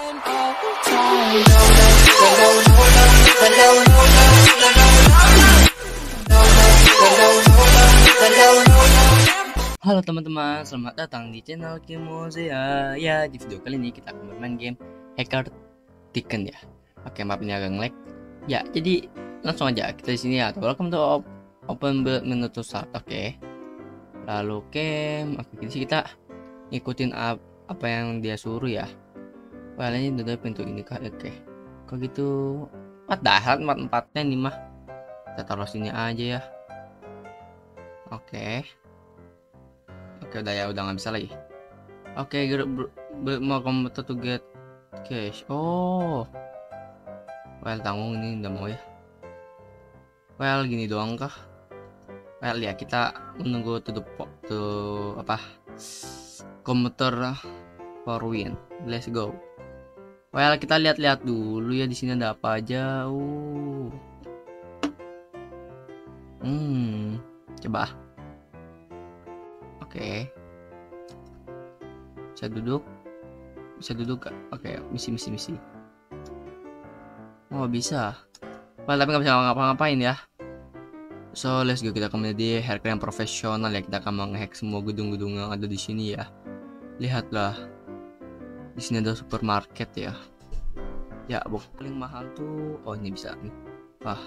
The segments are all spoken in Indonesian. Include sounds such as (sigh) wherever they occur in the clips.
Halo teman-teman, selamat datang di channel Kimozea. Ya, di video kali ini kita akan bermain game Hacker Tiken ya. Oke, map ini agak ngelag. Ya, jadi langsung aja kita di sini ya. Welcome to op open menu to start. Oke. Lalu game, oke di sini kita ngikutin ap apa yang dia suruh ya. Well, ini udah pintu ini kah? Oke. Kok gitu? The hell? Empat empatnya nih mah. Kita taruh sini aja ya. Oke. Oke udah ya udah nggak bisa lagi. Oke mau komputer to get cash. Oh. Well tanggung ini udah mau ya. Well gini doang kah? Well ya kita menunggu to the to apa komputer for win. Let's go. Well kita lihat-lihat dulu ya di sini ada apa aja. Uh. Hmm. Coba. Oke. Bisa duduk. Bisa duduk gak? Oke, misi misi misi. Oh, bisa. Well, tapi nggak bisa ngapa-ngapain ya. So, let's go kita akan menjadi hacker yang profesional ya. Kita akan menghack semua gedung-gedung yang ada di sini ya. Lihatlah. Di sini ada supermarket ya. Ya, box paling mahal tuh. Oh, ini bisa nih. Wah.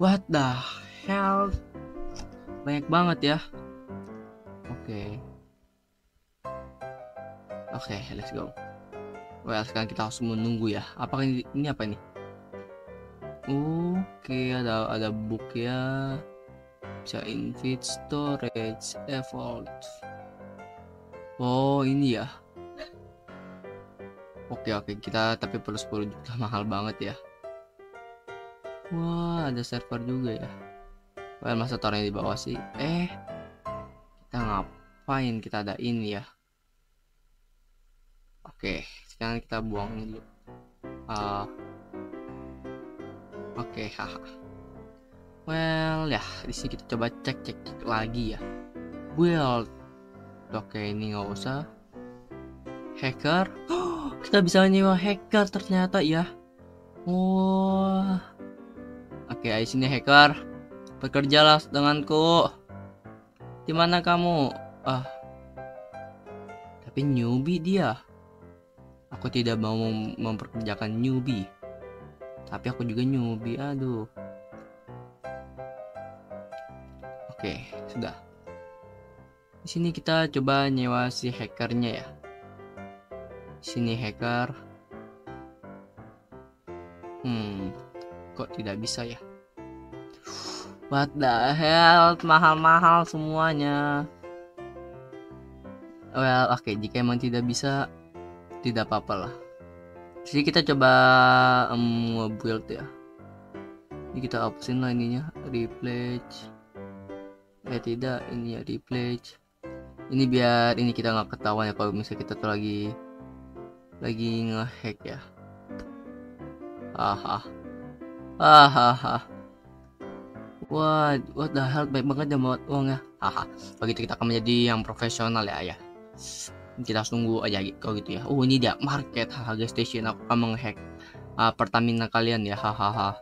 What the hell? banyak banget ya oke okay. oke okay, let's go well sekarang kita harus menunggu ya apakah ini, ini apa ini oke okay, ada ada book ya bisa invite storage evolve oh ini ya oke oke kita tapi perlu 10 juta (laughs) mahal banget ya wah ada server juga ya Well, masa taruhnya di bawah sih? Eh, kita ngapain? Kita ada ini ya. Oke, sekarang kita buang dulu. Uh, Oke, haha. Well, ya, di sini kita coba cek cek, cek lagi ya. Build. Oke, ini nggak usah. Hacker. (gasps) Kita bisa nyewa hacker ternyata ya. Wah. Oke, okay, sini hacker. Bekerjalah denganku. Di mana kamu? Ah. Tapi newbie dia. Aku tidak mau mem memperkerjakan newbie. Tapi aku juga newbie. Aduh. Oke, sudah. Di sini kita coba nyewa si hackernya ya. Di sini hacker. Hmm, kok tidak bisa ya? What the hell, mahal-mahal semuanya. Well, oke, okay, jika emang tidak bisa, tidak apa-apa lah. Jadi kita coba um, build ya. Ini kita hapusin lah ininya, repledge. Eh tidak, ini ya repledge. Ini biar ini kita nggak ketahuan ya kalau misalnya kita tuh lagi lagi ngehack ya. Haha. Hahaha. Wah, what the hell, baik banget ya buat uang ya. Haha, begitu kita akan menjadi yang profesional ya, ya. Kita harus tunggu aja kalau gitu ya. Oh, ini dia market, haha, gas station. Aku akan menghack uh, Pertamina kalian ya, hahaha.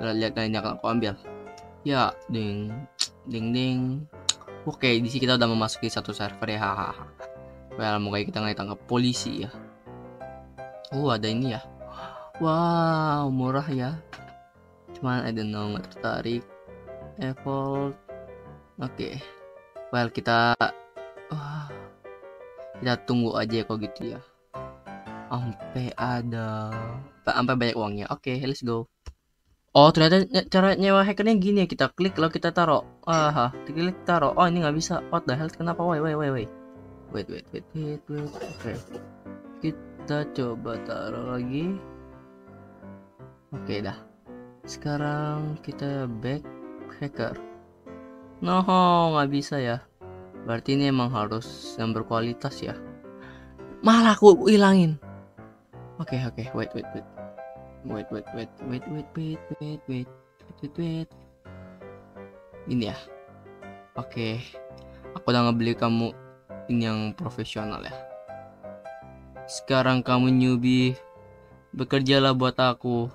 Lihat ini akan aku ambil. Ya, ding, ding, ding. Oke, di sini kita udah memasuki satu server ya, hahaha. Well, moga kita nggak ditangkap polisi ya. Oh, ada ini ya. Wow, murah ya. Cuman I don't know, nggak tertarik evolve oke okay. well kita uh, kita tunggu aja kok gitu ya sampai ada sampai banyak uangnya oke okay, let's go oh ternyata cara nyewa hackernya gini ya kita klik lalu kita taruh ah klik taruh oh ini nggak bisa what the hell kenapa wait wait wait wait wait wait wait wait wait oke okay. kita coba taruh lagi. Oke okay, dah. Sekarang kita back hacker. No nggak bisa ya. Berarti ini emang harus yang berkualitas ya. Malah aku hilangin. Oke okay, oke okay. wait wait wait wait wait wait wait wait wait wait wait wait wait ini ya oke aku udah ngebeli kamu ini yang profesional ya Sekarang kamu newbie. Bekerjalah buat aku.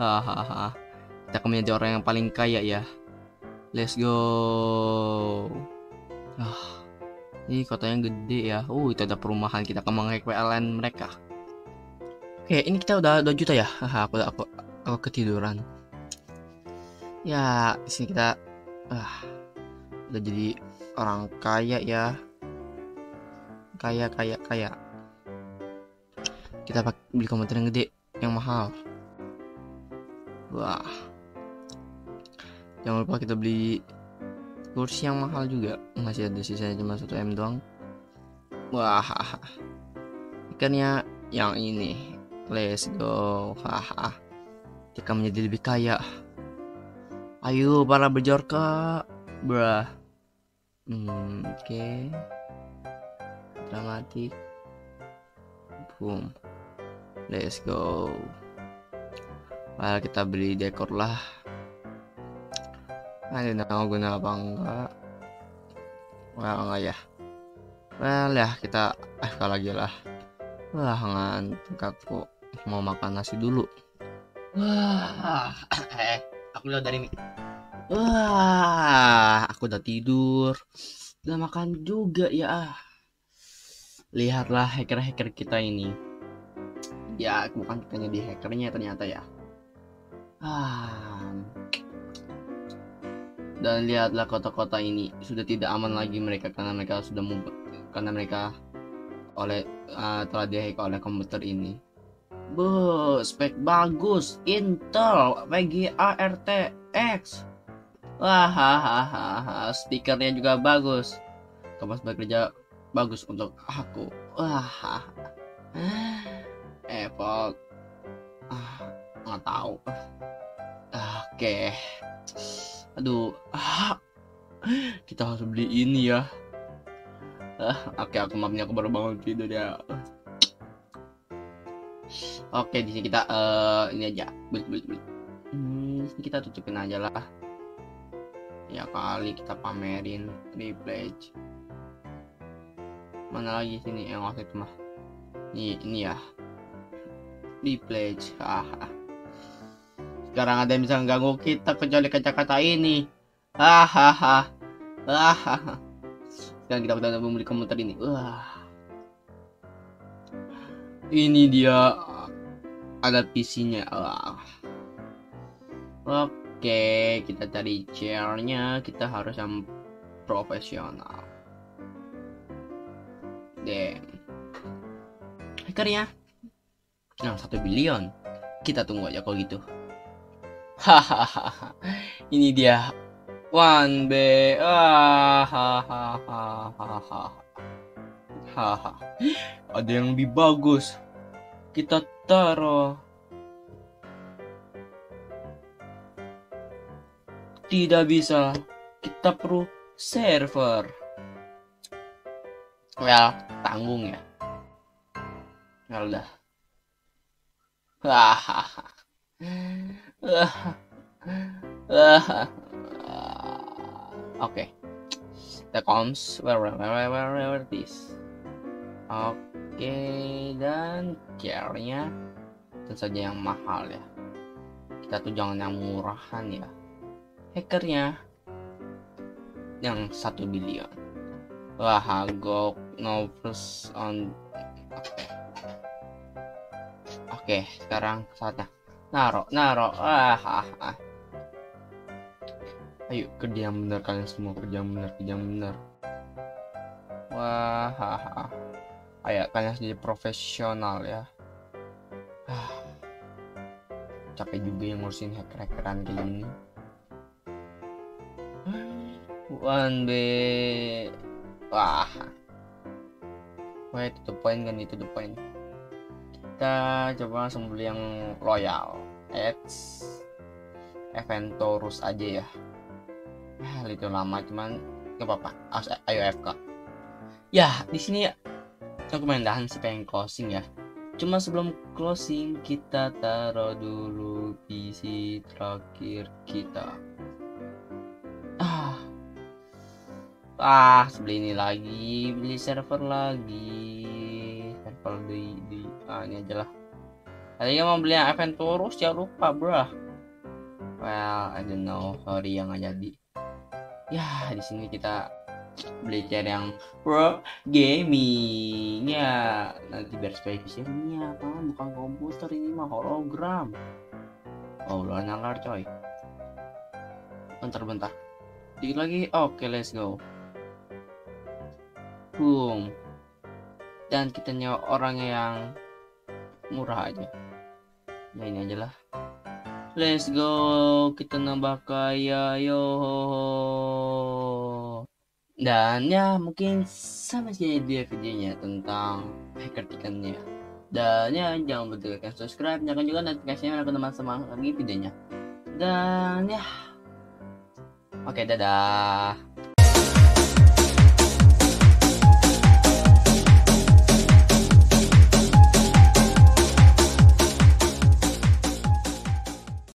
Hahaha. Kita akan menjadi orang yang paling kaya ya. Let's go. Ah, ini kotanya gede ya. Uh, itu ada perumahan. Kita akan menghack PLN mereka. Oke, ini kita udah 2 juta ya. Haha, aku, aku, aku ketiduran. Ya, di sini kita ah, udah jadi orang kaya ya. Kaya, kaya, kaya. Kita pakai beli komputer yang gede, yang mahal. Wah. Jangan lupa kita beli kursi yang mahal juga. Masih ada sisanya cuma 1 M doang. Wah. Ikannya yang ini. Let's go. Haha. Kita menjadi lebih kaya. Ayo para berjorka. Brah. Hmm, oke. Okay. Dramatik. Boom. Let's go. Well, kita beli dekor lah. Ada nah, guna apa enggak? Well, enggak ya. Well ya kita eh lagi lah. Wah ngantuk aku mau makan nasi dulu. Wah, eh, aku udah dari Wah, aku udah tidur. Udah makan juga ya. Lihatlah hacker-hacker kita ini ya bukan kitanya di hackernya ternyata ya ah. dan lihatlah kota-kota ini sudah tidak aman lagi mereka karena mereka sudah karena mereka oleh uh, telah dihack oleh komputer ini Bu, spek bagus Intel VGA RTX wah hahaha speakernya juga bagus. Thomas bekerja bagus untuk aku. Wah Apple. Ah nggak tahu. Ah, oke. Aduh. Ah kita harus beli ini ya. Ah, oke aku maafnya aku baru bangun tidur ya oke di sini kita uh, ini aja. Beli beli beli. Hmm, kita tutupin aja lah. Ya kali kita pamerin replay mana lagi sini yang waktu itu mah? Ini ini ya. Di pledge haha sekarang ada yang bisa mengganggu kita kecuali kata-kata ini. Hahaha hahaha sekarang kita udah membeli komputer ini. Wah ini dia ada PC-nya oke kita cari chairnya kita harus yang profesional damn hackernya Nah, satu bilion. Kita tunggu aja kalau gitu. Hahaha. Ini dia. One B. Hahaha. Hahaha. Ada yang lebih bagus. Kita taruh. Tidak bisa. Kita perlu server. Well, tanggung ya. Ya udah. (laughs) Oke. The comes where where where where, where this. Oke, dan care-nya tentu saja yang mahal ya. Kita tuh jangan yang murahan ya. Hackernya yang satu bilion. Wah, go no on. Oke. Oke, sekarang saatnya naro, naro. Ah, ah, ah. Ayo kerja yang benar kalian semua kerja yang benar, kerja yang benar. Wah, ah, ah. Ayo kalian jadi profesional ya. Ah. Capek juga yang ngurusin hacker-hackeran kayak gini. One B. Wah. Wah itu the point kan itu the point kita coba langsung beli yang loyal Edge Eventorus aja ya ah, itu lama cuman nggak apa-apa ayo FK ya di sini aku main dahan sih pengen closing ya. Cuma sebelum closing kita taruh dulu PC terakhir kita. Ah. Ah beli ini lagi beli server lagi. Simple di di ah, ini aja lah. Tadi mau beli yang Aventurus jangan lupa bro. Well I don't know sorry yang nggak jadi. Ya di sini kita belajar yang pro gaming ya nanti biar spesial ini apa? Bukan komputer ini mah hologram. Oh udah nyangkar coy. Bentar bentar. Dikit lagi. Oke okay, let's go. Boom. Dan kita nyawa orang yang murah aja. Ya ini aja lah. Let's go. Kita nambah kaya yo dan ya mungkin sama saja dia videonya tentang hacker tikannya dan ya jangan lupa tekan subscribe nyalakan juga notifikasinya agar teman-teman lagi videonya. Dan ya. Oke dadah